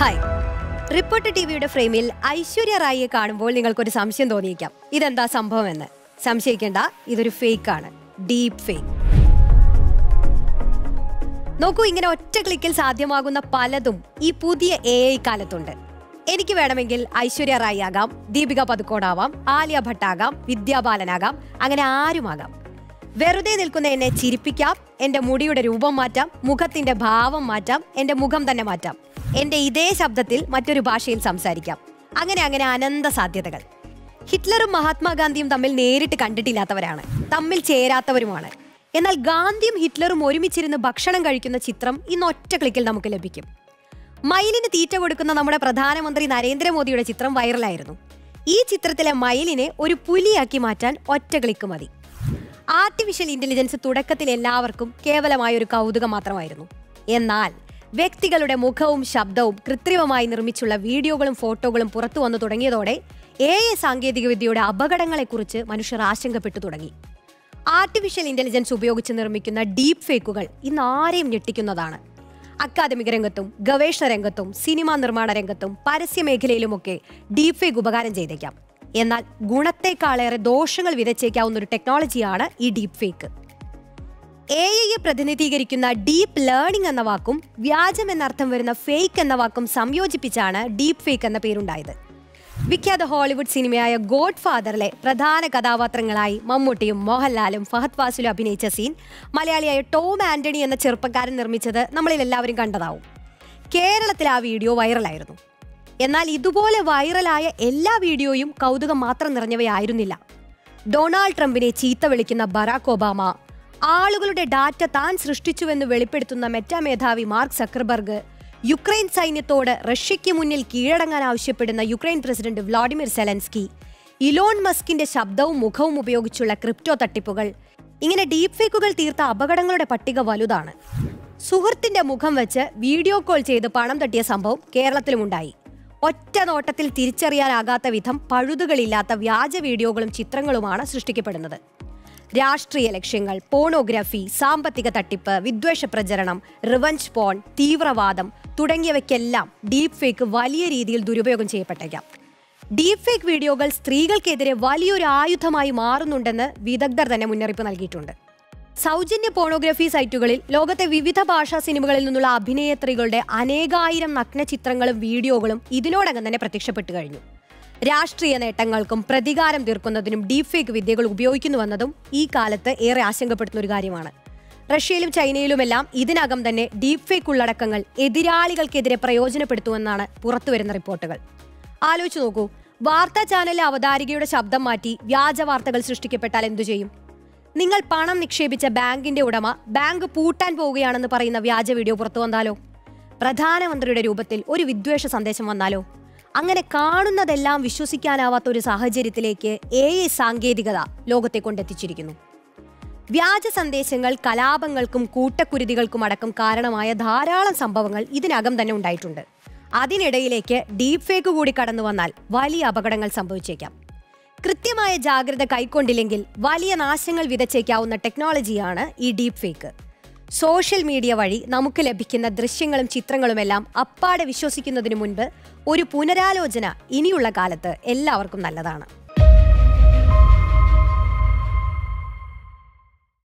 Hi. Report T വിയുടെ ഫ്രെയിമിൽ ഐശ്വര്യ റായിയെ കാണുമ്പോൾ നിങ്ങൾക്കൊരു സംശയം തോന്നിയേക്കാം. ഇതെന്താ സംഭവം എന്ന് സംശയിക്കേണ്ട ഇതൊരു ഫേക്ക് ആണ് ഡീപ് ഫേക്ക്. നോക്കൂ ഇങ്ങനെ ഒറ്റ ക്ലിക്കിൽ സാധ്യമാകുന്ന പലതും ഈ പുതിയ എ ഐ കാലത്തുണ്ട്. എനിക്ക് വേണമെങ്കിൽ ഐശ്വര്യ റായി ആകാം ദീപിക പതുക്കോടാവാം ആലിയ ഭട്ടാകാം വിദ്യാബാലനാകാം അങ്ങനെ ആരുമാകാം വെറുതെ നിൽക്കുന്ന എന്നെ ചിരിപ്പിക്കാം എന്റെ മുടിയുടെ രൂപം മാറ്റാം മുഖത്തിന്റെ ഭാവം മാറ്റാം എന്റെ മുഖം തന്നെ മാറ്റാം. എന്റെ ഇതേ ശബ്ദത്തിൽ മറ്റൊരു ഭാഷയിൽ സംസാരിക്കാം. അങ്ങനെ അങ്ങനെ അനന്ത സാധ്യതകൾ. ഹിറ്റ്ലറും മഹാത്മാഗാന്ധിയും തമ്മിൽ നേരിട്ട് കണ്ടിട്ടില്ലാത്തവരാണ്. തമ്മിൽ ചേരാത്തവരുമാണ്. എന്നാൽ ഗാന്ധിയും ഹിറ്റ്ലറും ഒരുമിച്ചിരുന്ന് ഭക്ഷണം കഴിക്കുന്ന ചിത്രം ഇന്ന് ഒറ്റ ക്ലിക്കിൽ നമുക്ക് ലഭിക്കും. മയിലിന് തീറ്റ കൊടുക്കുന്ന നമ്മുടെ പ്രധാനമന്ത്രി നരേന്ദ്രമോദിയുടെ ചിത്രം വൈറലായിരുന്നു. ഈ ചിത്രത്തിലെ മയിലിനെ ഒരു പുലിയാക്കി മാറ്റാൻ ഒറ്റ ക്ലിക്ക് മതി. ആർട്ടിഫിഷ്യൽ ഇന്റലിജൻസ് തുടക്കത്തിൽ എല്ലാവർക്കും കേവലമായ ഒരു കൗതുകം മാത്രമായിരുന്നു. എന്നാൽ വ്യക്തികളുടെ മുഖവും ശബ്ദവും കൃത്രിമമായി നിർമ്മിച്ചുള്ള വീഡിയോകളും ഫോട്ടോകളും പുറത്തു വന്നു തുടങ്ങിയതോടെ എ ഐ സാങ്കേതികവിദ്യയുടെ അപകടങ്ങളെക്കുറിച്ച് മനുഷ്യർ ആശങ്കപ്പെട്ടു തുടങ്ങി. ആർട്ടിഫിഷ്യൽ ഇന്റലിജൻസ് ഉപയോഗിച്ച് നിർമ്മിക്കുന്ന ഡീപ്പ് ഫേക്കുകൾ ഇന്ന് ആരെയും ഞെട്ടിക്കുന്നതാണ്. അക്കാദമിക രംഗത്തും ഗവേഷണ രംഗത്തും സിനിമാ നിർമ്മാണ രംഗത്തും പരസ്യ മേഖലയിലുമൊക്കെ ഡീപ് ഫേക്ക് ഉപകാരം ചെയ്തേക്കാം. എന്നാൽ ഗുണത്തെക്കാളേറെ ദോഷങ്ങൾ വിതച്ചേക്കാവുന്ന ഒരു ടെക്നോളജിയാണ് ഈ ഡീപ്പ് ഫേക്ക് എ ഐയെ പ്രതിനിധീകരിക്കുന്ന ഡീപ്പ് ലേണിംഗ് എന്ന വാക്കും വ്യാജം എന്നർത്ഥം വരുന്ന ഫേക്ക് എന്ന വാക്കും സംയോജിപ്പിച്ചാണ് ഡീപ്പ് ഫേക്ക് എന്ന പേരുണ്ടായത്. വിഖ്യാത ഹോളിവുഡ് സിനിമയായ ഗോഡ് ഫാദറിലെ പ്രധാന കഥാപാത്രങ്ങളായി മമ്മൂട്ടിയും മോഹൻലാലും ഫഹദ് ഫാസിലും അഭിനയിച്ച സീൻ മലയാളിയായ ടോം ആന്റണി എന്ന ചെറുപ്പക്കാരൻ നിർമ്മിച്ചത് നമ്മളിൽ എല്ലാവരും കണ്ടതാവും. കേരളത്തിൽ ആ വീഡിയോ വൈറലായിരുന്നു. എന്നാൽ ഇതുപോലെ വൈറലായ എല്ലാ വീഡിയോയും കൗതുകം മാത്രം നിറഞ്ഞവയായിരുന്നില്ല. ഡൊണാൾഡ് ട്രംപിനെ ചീത്ത വിളിക്കുന്ന ബറാക് ഒബാമ ആളുകളുടെ ഡാറ്റ താൻ സൃഷ്ടിച്ചുവെന്ന് വെളിപ്പെടുത്തുന്ന മെറ്റാ മേധാവി മാർക്ക് സക്കർബർഗ്. യുക്രൈൻ സൈന്യത്തോട് റഷ്യയ്ക്ക് മുന്നിൽ കീഴടങ്ങാൻ ആവശ്യപ്പെടുന്ന Ukraine president Vladimir Zelensky. Elon മസ്കിന്റെ ശബ്ദവും മുഖവും ഉപയോഗിച്ചുള്ള ക്രിപ്റ്റോ തട്ടിപ്പുകൾ. ഇങ്ങനെ ഡീപ് ഫേക്കുകൾ തീർത്ത അപകടങ്ങളുടെ പട്ടിക വലുതാണ്. സുഹൃത്തിന്റെ മുഖം വെച്ച് വീഡിയോ കോൾ ചെയ്ത് പണം തട്ടിയ സംഭവം കേരളത്തിലുമുണ്ടായി. ഒറ്റ നോട്ടത്തിൽ തിരിച്ചറിയാനാകാത്ത വിധം പഴുതുകളില്ലാത്ത വ്യാജ വീഡിയോകളും ചിത്രങ്ങളുമാണ് സൃഷ്ടിക്കപ്പെടുന്നത്. രാഷ്ട്രീയ ലക്ഷ്യങ്ങൾ പോണോഗ്രഫി സാമ്പത്തിക തട്ടിപ്പ് വിദ്വേഷ പ്രചരണം റിവഞ്ച് പോൺ തീവ്രവാദം തുടങ്ങിയവയ്ക്കെല്ലാം ഡീപ് ഫേക്ക് വലിയ രീതിയിൽ ദുരുപയോഗം ചെയ്യപ്പെട്ടേക്കാം. ഡീപ് ഫേക്ക് വീഡിയോകൾ സ്ത്രീകൾക്കെതിരെ വലിയൊരു ആയുധമായി മാറുന്നുണ്ടെന്ന് വിദഗ്ധർ തന്നെ മുന്നറിയിപ്പ് നൽകിയിട്ടുണ്ട്. സൗജന്യ പോണോഗ്രഫി സൈറ്റുകളിൽ ലോകത്തെ വിവിധ ഭാഷാ സിനിമകളിൽ നിന്നുള്ള അഭിനേത്രികളുടെ അനേകായിരം നഗ്നചിത്രങ്ങളും വീഡിയോകളും ഇതിനോടകം തന്നെ പ്രത്യക്ഷപ്പെട്ടു കഴിഞ്ഞു. രാഷ്ട്രീയ നേട്ടങ്ങൾക്കും പ്രതികാരം തീർക്കുന്നതിനും ഡീപ് ഫേക്ക് വിദ്യകൾ ഉപയോഗിക്കുന്നുവെന്നതും ഈ കാലത്ത് ഏറെ ആശങ്കപ്പെടുന്ന ഒരു കാര്യമാണ്. റഷ്യയിലും ചൈനയിലുമെല്ലാം ഇതിനകം തന്നെ ഡീപ് ഫേക്ക് ഉള്ളടക്കങ്ങൾ എതിരാളികൾക്കെതിരെ പ്രയോജനപ്പെടുത്തുമെന്നാണ് പുറത്തുവരുന്ന റിപ്പോർട്ടുകൾ. ആലോചിച്ചു നോക്കൂ വാർത്താ ചാനലിലെ അവതാരികയുടെ ശബ്ദം മാറ്റി വ്യാജ വാർത്തകൾ സൃഷ്ടിക്കപ്പെട്ടാൽ എന്തു ചെയ്യും? നിങ്ങൾ പണം നിക്ഷേപിച്ച ബാങ്കിന്റെ ഉടമ ബാങ്ക് പൂട്ടാൻ പോവുകയാണെന്ന് പറയുന്ന വ്യാജ വീഡിയോ പുറത്തു വന്നാലോ? പ്രധാനമന്ത്രിയുടെ രൂപത്തിൽ ഒരു വിദ്വേഷ സന്ദേശം വന്നാലോ? അങ്ങനെ കാണുന്നതെല്ലാം വിശ്വസിക്കാനാവാത്ത ഒരു സാഹചര്യത്തിലേക്ക് എ ഐ സാങ്കേതികത ലോകത്തെ കൊണ്ടെത്തിച്ചിരിക്കുന്നു. വ്യാജ സന്ദേശങ്ങൾ കലാപങ്ങൾക്കും കൂട്ടക്കുരുതികൾക്കും അടക്കം കാരണമായ ധാരാളം സംഭവങ്ങൾ ഇതിനകം തന്നെ ഉണ്ടായിട്ടുണ്ട്. അതിനിടയിലേക്ക് ഡീപ് ഫേക്ക് കൂടി കടന്നു വന്നാൽ വലിയ അപകടങ്ങൾ സംഭവിച്ചേക്കാം. കൃത്യമായ ജാഗ്രത കൈക്കൊണ്ടില്ലെങ്കിൽ വലിയ നാശങ്ങൾ വിതച്ചേക്കാവുന്ന ടെക്നോളജിയാണ് ഈ ഡീപ് ഫേക്ക് സോഷ്യൽ മീഡിയ വഴി നമുക്ക് ലഭിക്കുന്ന ദൃശ്യങ്ങളും ചിത്രങ്ങളുമെല്ലാം അപ്പാടെ വിശ്വസിക്കുന്നതിനു മുൻപ് ഒരു പുനരാലോചന ഇനിയുള്ള കാലത്ത് എല്ലാവർക്കും നല്ലതാണ്.